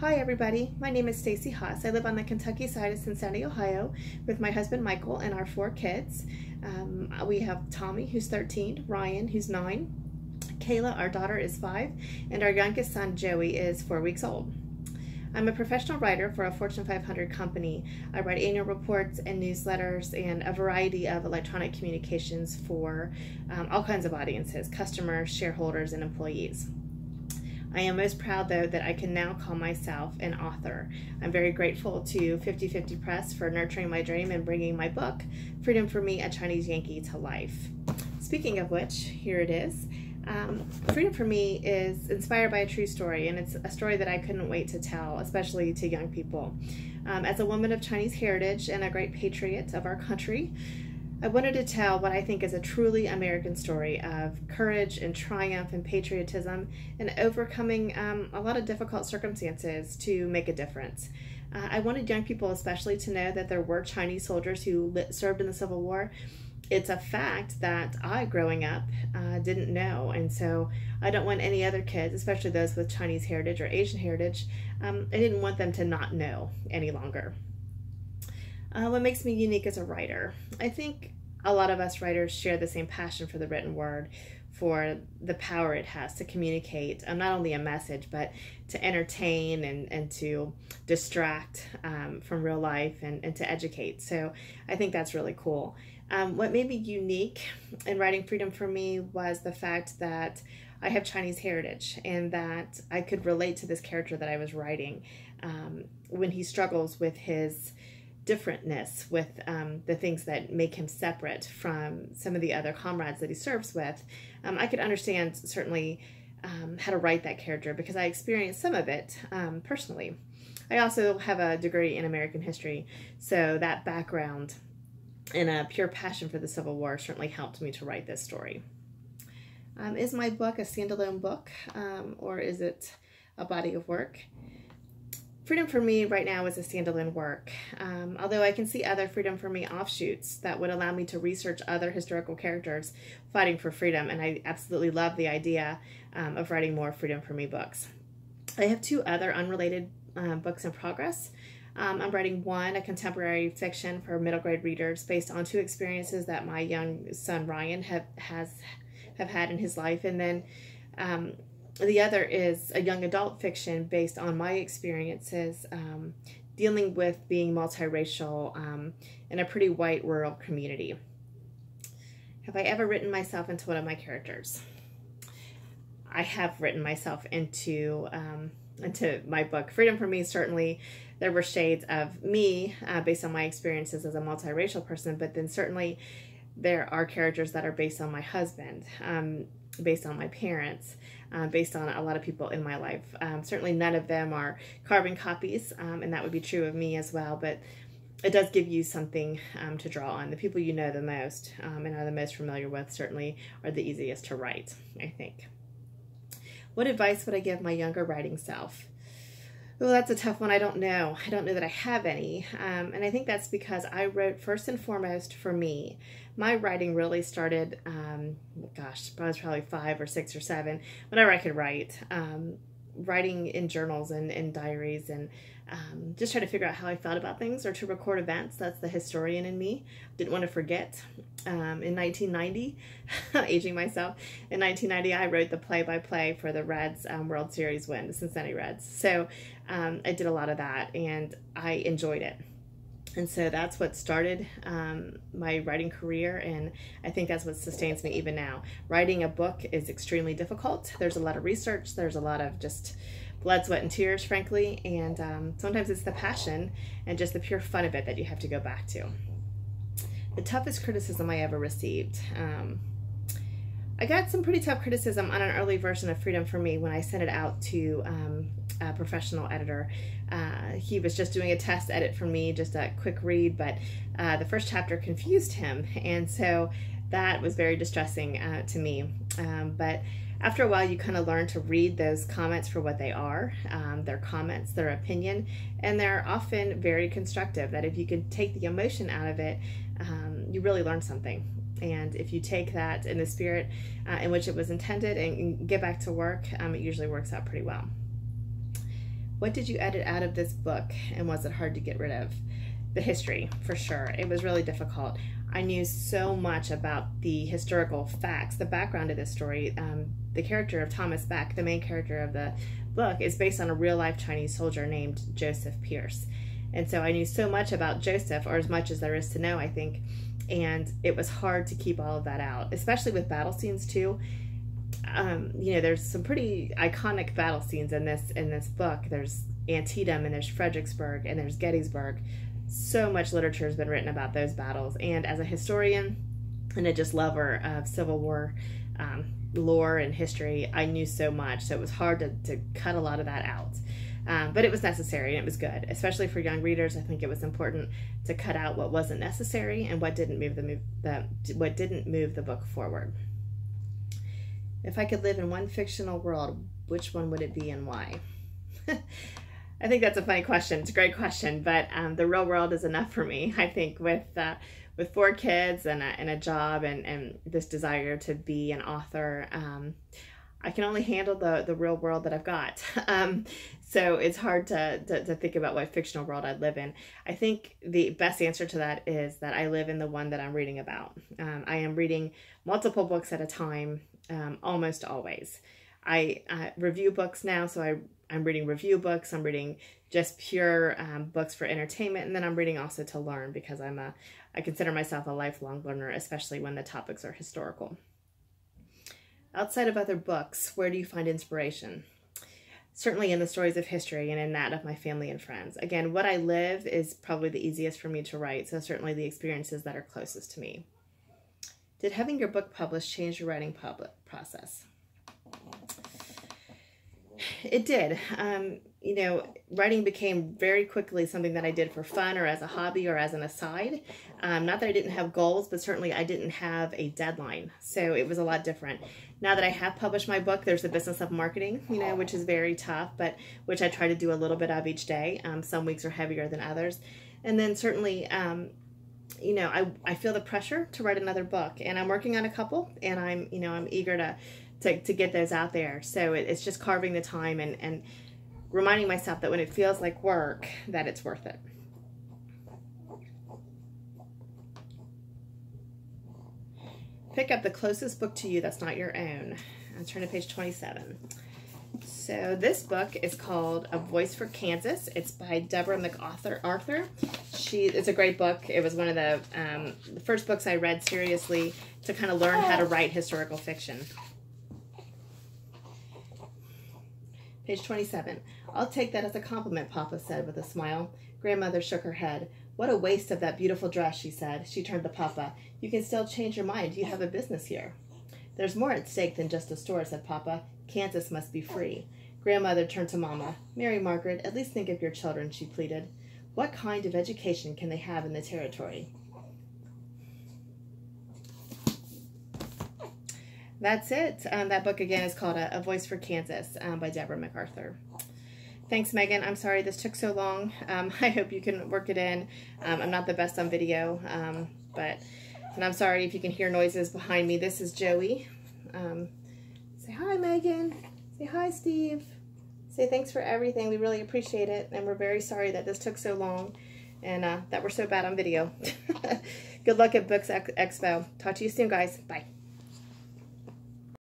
Hi everybody, my name is Stacie Haas. I live on the Kentucky side of Cincinnati, Ohio with my husband Michael and our four kids. Um, we have Tommy who's 13, Ryan who's 9, Kayla our daughter is 5, and our youngest son Joey is 4 weeks old. I'm a professional writer for a Fortune 500 company. I write annual reports and newsletters and a variety of electronic communications for um, all kinds of audiences, customers, shareholders, and employees. I am most proud, though, that I can now call myself an author. I'm very grateful to 50/50 Press for nurturing my dream and bringing my book, Freedom for Me, a Chinese Yankee, to life. Speaking of which, here it is. Um, Freedom for Me is inspired by a true story, and it's a story that I couldn't wait to tell, especially to young people. Um, as a woman of Chinese heritage and a great patriot of our country, I wanted to tell what I think is a truly American story of courage and triumph and patriotism and overcoming um, a lot of difficult circumstances to make a difference. Uh, I wanted young people, especially, to know that there were Chinese soldiers who lit, served in the Civil War. It's a fact that I, growing up, uh, didn't know. And so I don't want any other kids, especially those with Chinese heritage or Asian heritage, um, I didn't want them to not know any longer. Uh, what makes me unique as a writer? I think a lot of us writers share the same passion for the written word, for the power it has to communicate um, not only a message, but to entertain and, and to distract um, from real life and, and to educate. So I think that's really cool. Um, what made me unique in writing Freedom for me was the fact that I have Chinese heritage and that I could relate to this character that I was writing um, when he struggles with his differentness with um, the things that make him separate from some of the other comrades that he serves with, um, I could understand certainly um, how to write that character because I experienced some of it um, personally. I also have a degree in American history, so that background and a pure passion for the Civil War certainly helped me to write this story. Um, is my book a standalone book um, or is it a body of work? Freedom for Me right now is a standalone work, um, although I can see other Freedom for Me offshoots that would allow me to research other historical characters fighting for freedom, and I absolutely love the idea um, of writing more Freedom for Me books. I have two other unrelated um, books in progress. Um, I'm writing one, a contemporary fiction for middle grade readers based on two experiences that my young son Ryan have, has have had in his life, and then um, the other is a young adult fiction based on my experiences um, dealing with being multiracial um, in a pretty white rural community. Have I ever written myself into one of my characters? I have written myself into um, into my book. Freedom for Me, certainly, there were shades of me uh, based on my experiences as a multiracial person, but then certainly there are characters that are based on my husband, um, based on my parents, uh, based on a lot of people in my life. Um, certainly none of them are carbon copies, um, and that would be true of me as well, but it does give you something um, to draw on. The people you know the most um, and are the most familiar with certainly are the easiest to write, I think. What advice would I give my younger writing self? Well, that's a tough one. I don't know. I don't know that I have any. Um, and I think that's because I wrote first and foremost for me. My writing really started, um, gosh, I was probably five or six or seven, whenever I could write. Um, writing in journals and, and diaries and um, just try to figure out how I felt about things or to record events. That's the historian in me. Didn't want to forget. Um, in 1990, aging myself, in 1990 I wrote the play-by-play for the Reds um, World Series win, the Cincinnati Reds. So um, I did a lot of that and I enjoyed it. And so that's what started um, my writing career, and I think that's what sustains me even now. Writing a book is extremely difficult. There's a lot of research, there's a lot of just blood, sweat, and tears, frankly, and um, sometimes it's the passion and just the pure fun of it that you have to go back to. The toughest criticism I ever received. Um, I got some pretty tough criticism on an early version of Freedom for Me when I sent it out to um, a professional editor. Uh, he was just doing a test edit for me, just a quick read, but uh, the first chapter confused him, and so that was very distressing uh, to me. Um, but after a while, you kind of learn to read those comments for what they are um, their comments, their opinion, and they're often very constructive. That if you can take the emotion out of it, um, you really learn something. And if you take that in the spirit uh, in which it was intended and, get back to work, um, it usually works out pretty well. What did you edit out of this book and was it hard to get rid of? The history, for sure. It was really difficult. I knew so much about the historical facts, the background of this story. Um, the character of Thomas Beck, the main character of the book, is based on a real life Chinese soldier named Joseph Pierce. And so I knew so much about Joseph, or as much as there is to know, I think. And it was hard to keep all of that out, especially with battle scenes too um, you know, there's some pretty iconic battle scenes in this in this book. There's Antietam and there's Fredericksburg and there's Gettysburg. So much literature has been written about those battles, and as a historian and a just lover of Civil War um, lore and history, I knew so much. So it was hard to, to cut a lot of that out. Um, but it was necessary and it was good, especially for young readers. I think it was important to cut out what wasn't necessary and what didn't move the move the what didn't move the book forward. If I could live in one fictional world, which one would it be and why? I think that's a funny question. It's a great question, but um, the real world is enough for me. I think with uh, with four kids and a, and a job and, and this desire to be an author, um, I can only handle the, the real world that I've got. Um, so it's hard to, to, to, think about what fictional world I'd live in. I think the best answer to that is that I live in the one that I'm reading about. Um, I am reading multiple books at a time um, almost always. I uh, review books now, so I, I'm reading review books, I'm reading just pure um, books for entertainment, and then I'm reading also to learn because I'm a, I consider myself a lifelong learner, especially when the topics are historical. Outside of other books, where do you find inspiration? Certainly in the stories of history and in that of my family and friends. Again, what I live is probably the easiest for me to write, so certainly the experiences that are closest to me. Did having your book published change your writing public process? It did. Um, you know, writing became very quickly something that I did for fun or as a hobby or as an aside. Um, not that I didn't have goals, but certainly I didn't have a deadline. So it was a lot different. Now that I have published my book, there's the business of marketing, you know, which is very tough, but which I try to do a little bit of each day. Um, some weeks are heavier than others. And then certainly, um, you know, I, I feel the pressure to write another book and I'm working on a couple and I'm, you know, I'm eager to, to, to get those out there. So it, it's just carving the time and, and reminding myself that when it feels like work, that it's worth it. Pick up the closest book to you that's not your own. I'll turn to page 27. So this book is called A Voice for Kansas. It's by Deborah McArthur. Arthur. She it's a great book. It was one of the, um, the first books I read seriously to kind of learn how to write historical fiction. Page 27. I'll take that as a compliment, Papa said with a smile. Grandmother shook her head. What a waste of that beautiful dress, she said. She turned to Papa. You can still change your mind. You have a business here. There's more at stake than just a store, said Papa. Kansas must be free. Grandmother turned to Mamma. Mary Margaret, at least think of your children, she pleaded. What kind of education can they have in the territory? That's it. Um, that book again is called A, a Voice for Kansas um, by Deborah McArthur. Thanks, Megan. I'm sorry this took so long. Um, I hope you can work it in. Um, I'm not the best on video, um, but and I'm sorry if you can hear noises behind me. This is Joey. Um, say hi, Megan. Say hi, Steve. Say thanks for everything. We really appreciate it. And we're very sorry that this took so long and uh, that we're so bad on video. Good luck at Books Expo. Talk to you soon, guys. Bye.